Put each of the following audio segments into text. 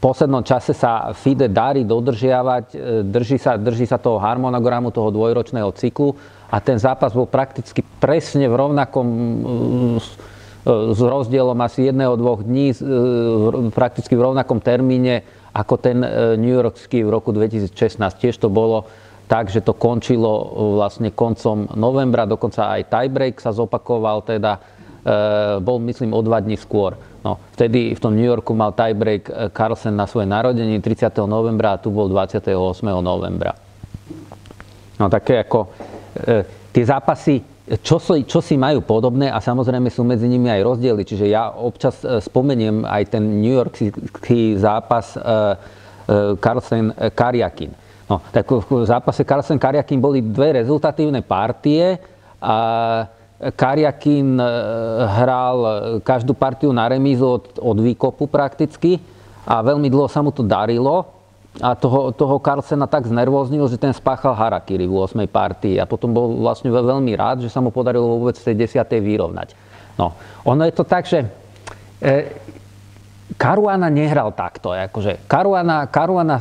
poslednom čase sa FIDE darí dodržiavať, e, drží sa, drží sa toho harmonogramu, toho dvojročného cyklu a ten zápas bol prakticky presne v rovnakom s rozdielom asi jedného, dvoch dní, prakticky v rovnakom termíne ako ten New Yorkský v roku 2016. Tiež to bolo tak, že to končilo vlastne koncom novembra, dokonca aj tiebreak sa zopakoval, teda bol myslím o dva dní skôr. No, vtedy v tom New Yorku mal tiebreak eh, Carlsen na svoje narodenie 30. novembra a tu bol 28. novembra. No také ako e, tie zápasy, čo si, čo si majú podobné a samozrejme sú medzi nimi aj rozdiely. Čiže ja občas spomeniem aj ten New Yorkský zápas e, Carlsen Kariakin. No, tak v zápase Carlsen Kariakin boli dve rezultatívne partie a Kariakin e, hral každú partiu na remízu od, od výkopu prakticky a veľmi dlho sa mu to darilo a toho, toho Carlsena tak znervoznil, že ten spáchal harakiri v 8. partii a potom bol vlastne veľmi rád, že sa mu podarilo vôbec v tej 10. vyrovnať. No, ono je to tak, že e, Karuana nehral takto. Akože Karuana, Karuana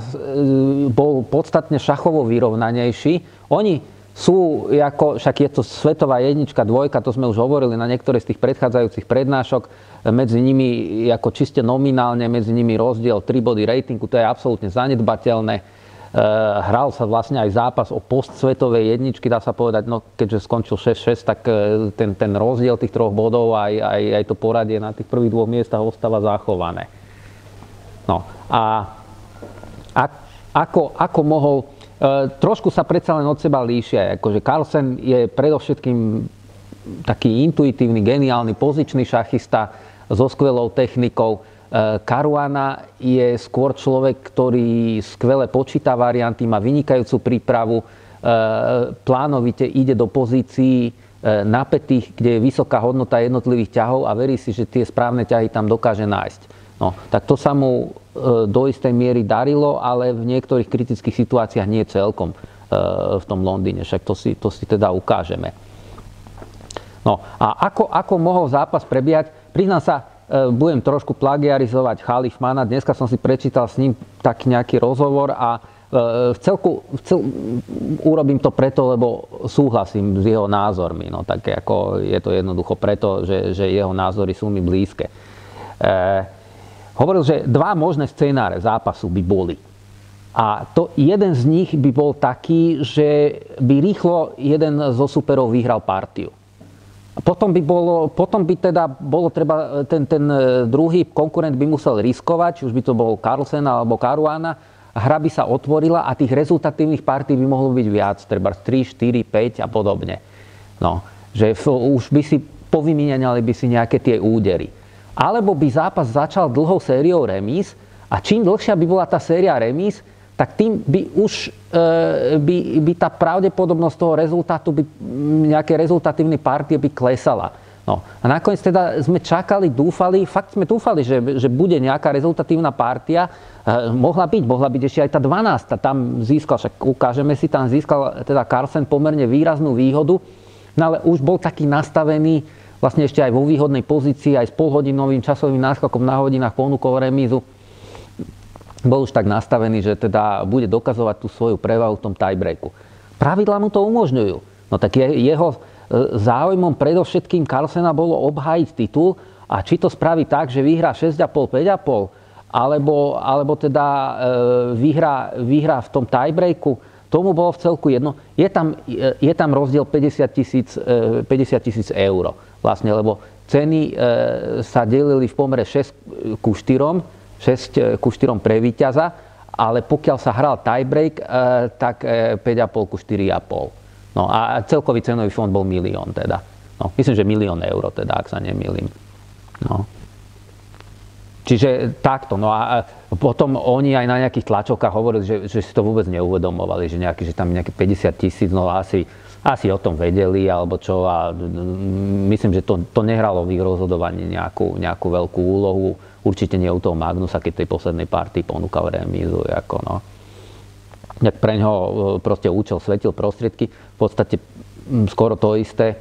bol podstatne šachovo vyrovnanejší. Oni sú, ako, však je to svetová jednička, dvojka, to sme už hovorili na niektoré z tých predchádzajúcich prednášok, medzi nimi ako čiste nominálne, medzi nimi rozdiel 3 body ratingu, to je absolútne zanedbateľné. E, hral sa vlastne aj zápas o post svetovej jedničky, dá sa povedať, no keďže skončil 6-6, tak e, ten, ten rozdiel tých troch bodov aj, aj, aj to poradie na tých prvých dvoch miestach ostáva zachované. No a, a ako, ako mohol trošku sa predsa len od seba líšia. Akože Carlsen je predovšetkým taký intuitívny, geniálny, pozičný šachista so skvelou technikou. E, Caruana je skôr človek, ktorý skvele počíta varianty, má vynikajúcu prípravu, e, plánovite ide do pozícií napätých, kde je vysoká hodnota jednotlivých ťahov a verí si, že tie správne ťahy tam dokáže nájsť. No, tak to sa mu e, do istej miery darilo, ale v niektorých kritických situáciách nie celkom e, v tom Londýne. Však to si, to si teda ukážeme. No a ako, ako mohol zápas prebiehať? Priznám sa, e, budem trošku plagiarizovať Chalifmana. Dneska som si prečítal s ním tak nejaký rozhovor a v celku, v cel, urobím to preto, lebo súhlasím s jeho názormi. No, tak ako je to jednoducho preto, že, že jeho názory sú mi blízke. E, hovoril, že dva možné scénáre zápasu by boli. A to jeden z nich by bol taký, že by rýchlo jeden zo superov vyhral partiu. Potom by, bolo, potom by teda bolo treba, ten, ten e, druhý konkurent by musel riskovať, už by to bol Carlsen alebo Caruana, hra by sa otvorila a tých rezultatívnych partí by mohlo byť viac, treba 3, 4, 5 a podobne. No, že už by si povymieniali by si nejaké tie údery alebo by zápas začal dlhou sériou remíz a čím dlhšia by bola tá séria remíz, tak tým by už e, by, by tá pravdepodobnosť toho rezultátu, by, nejaké rezultatívne partie by klesala. No. A nakoniec teda sme čakali, dúfali, fakt sme dúfali, že, že bude nejaká rezultatívna partia. E, mohla byť, mohla byť ešte aj tá 12. Tam získal, však ukážeme si, tam získal teda Carlsen pomerne výraznú výhodu. No ale už bol taký nastavený, vlastne ešte aj vo výhodnej pozícii, aj s polhodinovým časovým náskokom na hodinách ponúkol remízu. Bol už tak nastavený, že teda bude dokazovať tú svoju prevahu v tom tiebreaku. Pravidla mu to umožňujú. No tak je, jeho e, záujmom predovšetkým Carlsena bolo obhájiť titul a či to spraví tak, že vyhrá 6,5, 5,5, alebo, alebo teda e, vyhrá, vyhrá v tom tiebreaku, tomu bolo v celku jedno. Je tam, je tam rozdiel 50 tisíc 50 e, eur vlastne, lebo ceny e, sa delili v pomere 6 ku 4, 6 e, ku 4 pre víťaza, ale pokiaľ sa hral tiebreak, e, tak e, 5,5 ku 4,5. No a celkový cenový fond bol milión teda. No, myslím, že milión eur teda, ak sa nemýlim. No. Čiže takto. No a potom oni aj na nejakých tlačovkách hovorili, že, že si to vôbec neuvedomovali, že, nejaký, že tam nejaké 50 tisíc, no asi asi o tom vedeli alebo čo a myslím, že to, to nehralo v ich rozhodovaní nejakú, nejakú veľkú úlohu. Určite nie u toho Magnusa, keď tej poslednej partii ponúkal remízu. Ako no. Jak pre ňoho e, proste účel svetil prostriedky. V podstate skoro to isté e,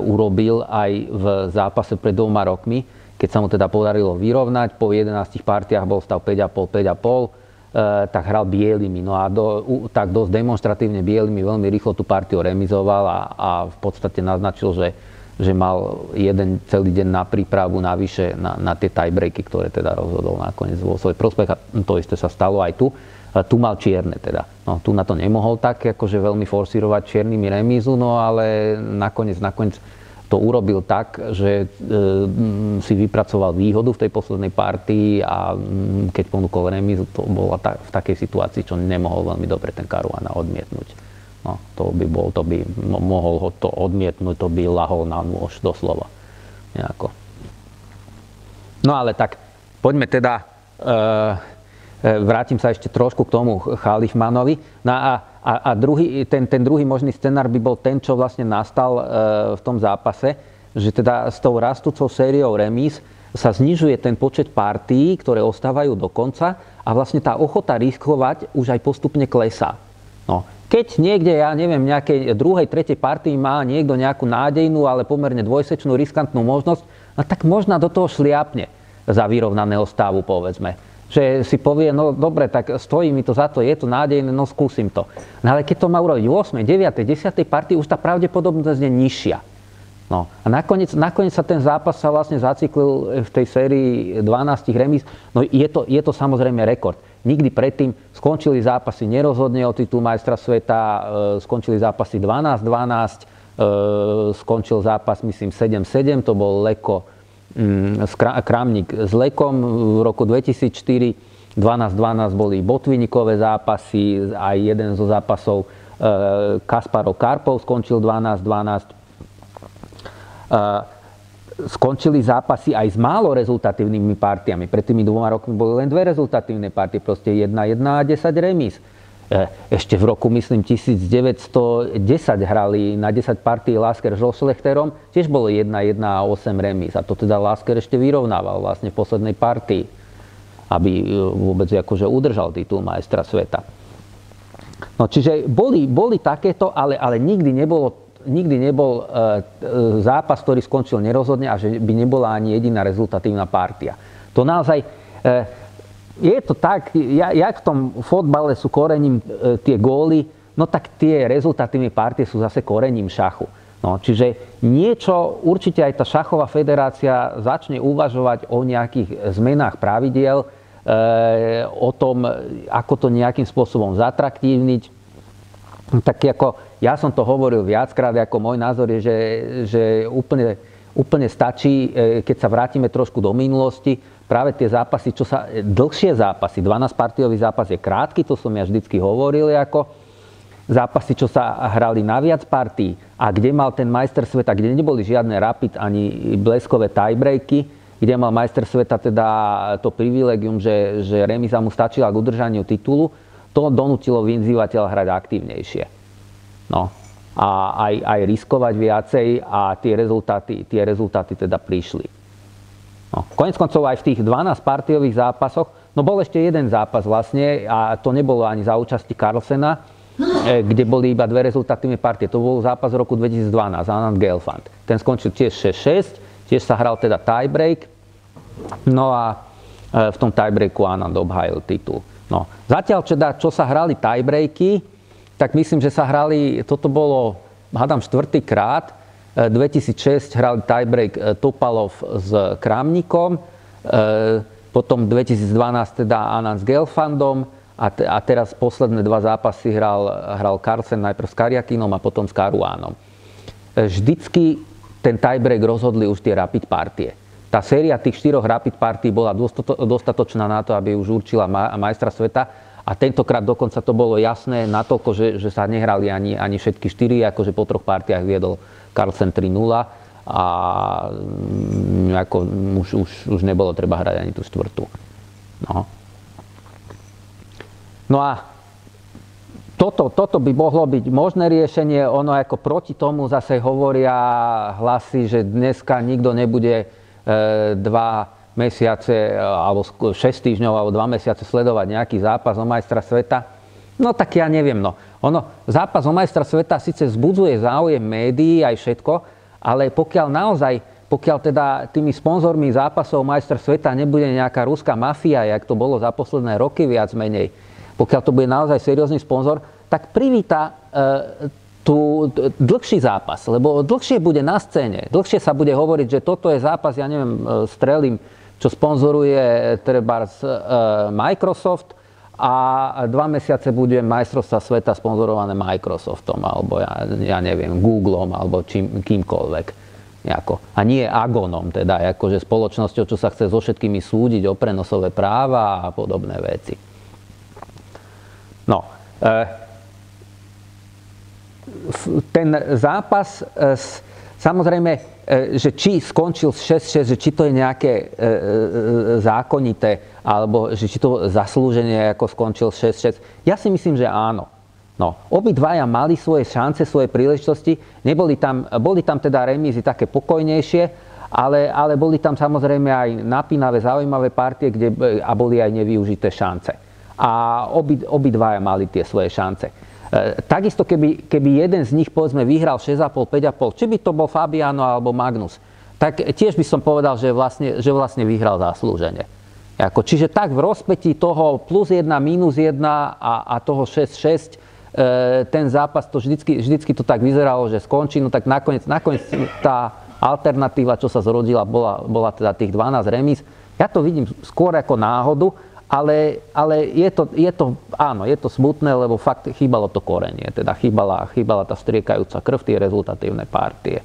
urobil aj v zápase pred dvoma rokmi, keď sa mu teda podarilo vyrovnať, po 11 partiách bol stav 5,5, 5,5, tak hral bielými. No a do, tak dosť demonstratívne bielými veľmi rýchlo tú partiu remizoval a, a v podstate naznačil, že, že mal jeden celý deň na prípravu navyše na, na tie tiebreaky, ktoré teda rozhodol nakoniec vo svoj prospech. A to isté sa stalo aj tu. Tu mal čierne teda. No, tu na to nemohol tak akože veľmi forsírovať čiernymi remízu, no ale nakoniec, nakoniec to urobil tak, že e, si vypracoval výhodu v tej poslednej partii a keď ponúkol remízu, to bola ta, v takej situácii, čo nemohol veľmi dobre ten Caruana odmietnúť. No, to by bol, to by mohol ho to odmietnúť, to by lahol na nôž doslova. Nejako. No ale tak, poďme teda, e, e, vrátim sa ešte trošku k tomu Chalifmanovi. No a a, a druhý, ten, ten druhý možný scenár by bol ten, čo vlastne nastal e, v tom zápase, že teda s tou rastúcou sériou remíz sa znižuje ten počet partií, ktoré ostávajú do konca a vlastne tá ochota riskovať už aj postupne klesá. No. Keď niekde, ja neviem, nejakej druhej, tretej partii má niekto nejakú nádejnú, ale pomerne dvojsečnú riskantnú možnosť, no tak možno do toho šliapne za vyrovnaného stavu, povedzme že si povie, no dobre, tak stojí mi to za to, je to nádejné, no skúsim to. No ale keď to má urobiť v 8., 9., 10. partii, už tá pravdepodobnosť je nižšia. No a nakoniec, nakoniec sa ten zápas sa vlastne zaciklil v tej sérii 12 remíz. No je to, je to samozrejme rekord. Nikdy predtým skončili zápasy nerozhodne o titul majstra sveta, e, skončili zápasy 12-12, e, skončil zápas myslím 7-7, to bol Leko Kramník s Lekom v roku 2004. 12-12 boli Botvinikové zápasy, aj jeden zo zápasov e, Kasparov Karpov skončil 12-12. E, skončili zápasy aj s málo rezultatívnymi partiami. Pred tými dvoma rokmi boli len dve rezultatívne partie, proste 1-1 a 10 remíz. E, ešte v roku, myslím, 1910 hrali na 10 partí Lásker so Šlechterom, tiež bolo 1-1 a 8 remíz. A to teda Lásker ešte vyrovnával vlastne v poslednej partii, aby e, vôbec akože udržal titul majstra sveta. No čiže boli, boli takéto, ale, ale nikdy nebolo nikdy nebol e, zápas, ktorý skončil nerozhodne a že by nebola ani jediná rezultatívna partia. To naozaj je to tak, ja, jak v tom fotbale sú korením e, tie góly, no tak tie rezultatívne partie sú zase korením šachu. No, čiže niečo, určite aj tá šachová federácia začne uvažovať o nejakých zmenách pravidiel, e, o tom, ako to nejakým spôsobom zatraktívniť. Tak ako ja som to hovoril viackrát, ako môj názor je, že, že úplne, úplne stačí, e, keď sa vrátime trošku do minulosti, práve tie zápasy, čo sa, dlhšie zápasy, 12-partiový zápas je krátky, to som ja vždycky hovoril, ako zápasy, čo sa hrali na viac partí a kde mal ten majster sveta, kde neboli žiadne rapid ani bleskové tiebreaky, kde mal majster sveta teda to privilegium, že, že remiza mu stačila k udržaniu titulu, to donútilo vyzývateľa hrať aktívnejšie. No. A aj, aj riskovať viacej a tie rezultáty, tie rezultáty teda prišli. No, konec koncov aj v tých 12 partiových zápasoch, no bol ešte jeden zápas vlastne a to nebolo ani za účasti Carlsena, e, kde boli iba dve rezultatívne partie. To bol zápas v roku 2012, Anand Gelfand. Ten skončil tiež 6-6, tiež sa hral teda tiebreak, no a e, v tom tiebreaku Anand obhájil titul. No, zatiaľ, čo, čo sa hrali tiebreaky, tak myslím, že sa hrali, toto bolo, hádam, štvrtýkrát, 2006 hral tiebreak e, Topalov s Kramníkom, e, potom 2012 teda Anand s Gelfandom a, te, a teraz posledné dva zápasy hral, hral Carlsen najprv s Kariakinom a potom s Karuánom. E, vždycky ten tiebreak rozhodli už tie rapid partie. Tá séria tých štyroch rapid partí bola dostatočná na to, aby už určila majstra sveta a tentokrát dokonca to bolo jasné natoľko, že, že sa nehrali ani, ani všetky štyri, akože po troch partiách viedol Carlsen 3-0 a mm, ako už, už, už nebolo treba hrať ani tú štvrtú. No. no a toto, toto by mohlo byť možné riešenie. Ono ako proti tomu zase hovoria hlasy, že dneska nikto nebude e, dva mesiace alebo 6 týždňov alebo 2 mesiace sledovať nejaký zápas o majstra sveta. No tak ja neviem, no. Ono, zápas o majstra sveta síce vzbudzuje záujem médií aj všetko, ale pokiaľ naozaj, pokiaľ teda tými sponzormi zápasov majster sveta nebude nejaká ruská mafia, jak to bolo za posledné roky viac menej, pokiaľ to bude naozaj seriózny sponzor, tak privíta e, tu dlhší zápas, lebo dlhšie bude na scéne, dlhšie sa bude hovoriť, že toto je zápas, ja neviem, e, strelím, čo sponzoruje treba z, e, Microsoft a dva mesiace bude majstrovstva sveta sponzorované Microsoftom alebo ja, ja neviem, Googleom alebo čím, kýmkoľvek. Jako. A nie Agonom, teda akože spoločnosťou, čo sa chce so všetkými súdiť o prenosové práva a podobné veci. No, e, ten zápas, e, samozrejme, e, že či skončil 6-6, že či to je nejaké e, zákonité, alebo že či to zaslúženie ako skončil 6-6. Ja si myslím, že áno. No, obidvaja mali svoje šance, svoje príležitosti. Neboli tam, boli tam teda remízy také pokojnejšie, ale, ale boli tam samozrejme aj napínavé, zaujímavé partie, kde, a boli aj nevyužité šance. A obi, obidvaja mali tie svoje šance. E, takisto, keby, keby jeden z nich povedzme vyhral 6,5, 5,5, či by to bol Fabiano alebo Magnus, tak tiež by som povedal, že vlastne, že vlastne vyhral zaslúžene. Ako, čiže tak v rozpetí toho plus 1, minus 1 a, a toho 6-6 E, ten zápas, to vždycky, vždycky to tak vyzeralo, že skončí, no tak nakoniec, nakoniec tá alternatíva, čo sa zrodila, bola, bola teda tých 12 remis. Ja to vidím skôr ako náhodu, ale, ale je, to, je to, áno, je to smutné, lebo fakt chýbalo to korenie, teda chýbala, chýbala tá striekajúca krv, tie rezultatívne partie.